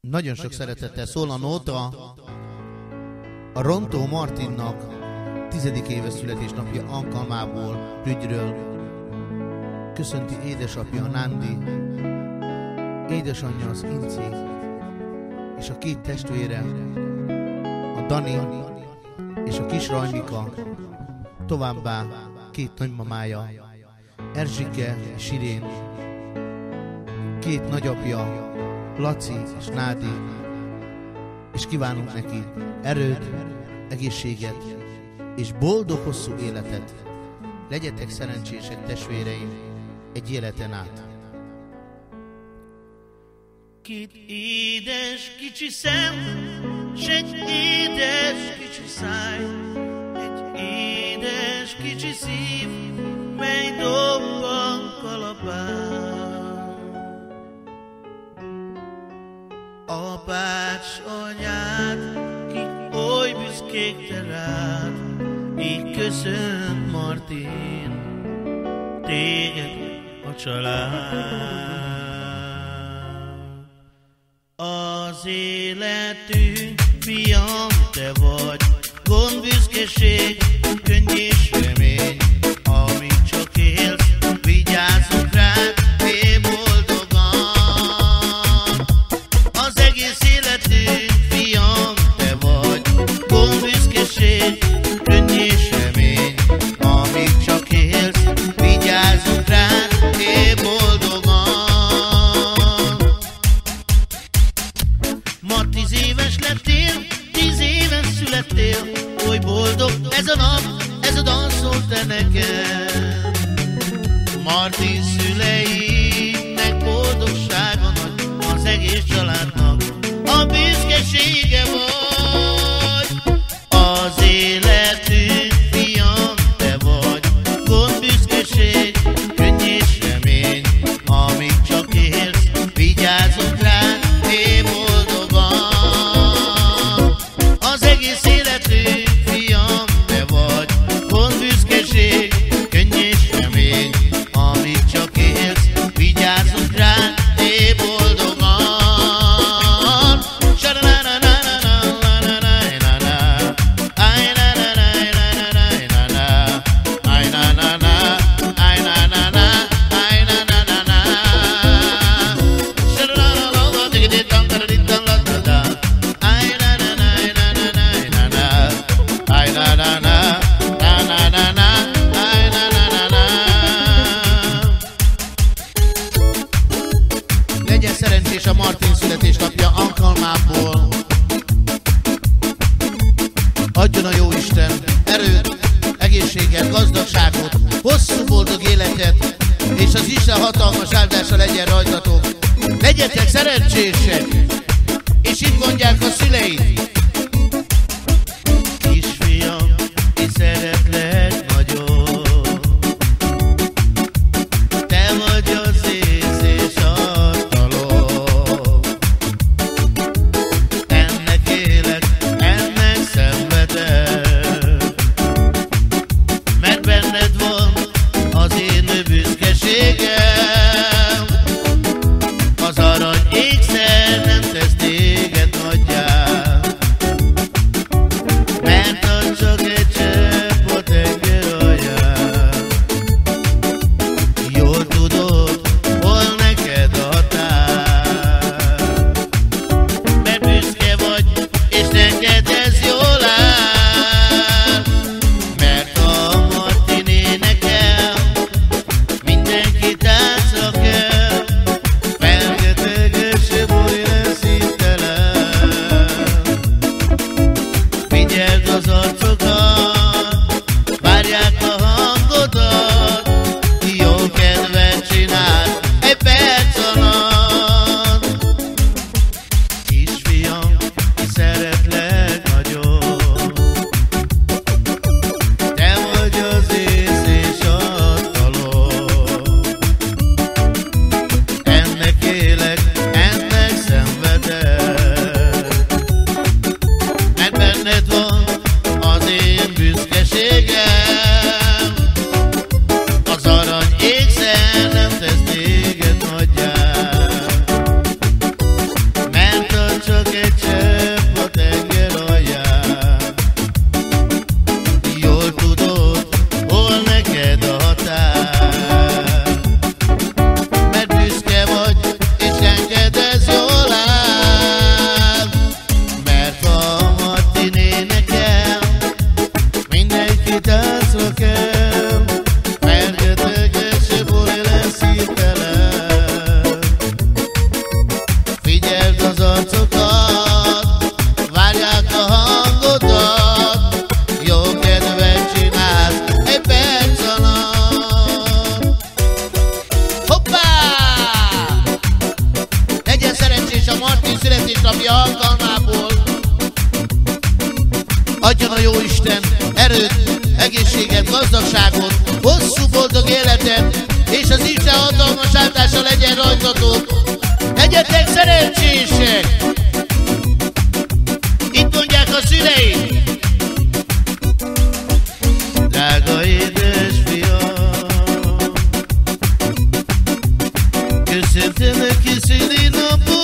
Nagyon sok szeretettel szól a a Rontó Martinnak tizedik éves születésnapja alkalmából Rügyről. Köszönti édesapja a Nándi, édesanyja az Inci, és a két testvére, a Dani és a kis Rajmika, továbbá két nagymamája, Erzsike és Sirén, két nagyapja, Laci és Nádi, és kívánunk neki erőt, egészséget és boldog hosszú életet. Legyetek szerencsések, testvéreim, egy életen át. Két édes kicsi szem, s egy édes kicsi száj, egy édes kicsi szív, mely dobban Apád s anyád, kik oly büszkék te rád, így köszönt Martin, téged a család. Az életünk, fiam, te vagy, gond, büszkeség, könny ez a nap, ez a dal szól te neked. Martin szüleinek boldogsága nagy, az egész családnak a büszkesége vagy. Az életünk, fiam, te vagy, gond büszkeség, könny és Szerencsés a Martin születésnapja alkalmából. Adjon a jó Isten erőt, egészséget, gazdagságot, hosszú boldog életet, és az Isten hatalmas áldása legyen rajtatok. Legyetek szerencsések! És itt mondják a szüleid, hétköznapi alkalmából. Adjon a jó Isten erőt, egészséget, gazdagságot, hosszú boldog életet, és az Isten hatalmas áldása legyen rajtatok. egyetek szerencsések! Itt mondják a szüleim! Drága édesfiam, köszöntelek, hiszen én a